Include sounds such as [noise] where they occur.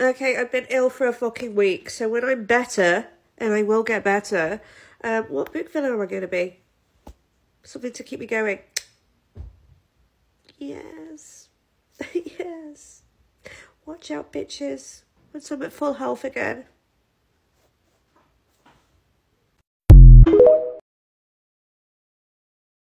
Okay, I've been ill for a fucking week, so when I'm better, and I will get better, um, what book villain am I going to be? Something to keep me going. Yes. [laughs] yes. Watch out, bitches. Once I'm at full health again.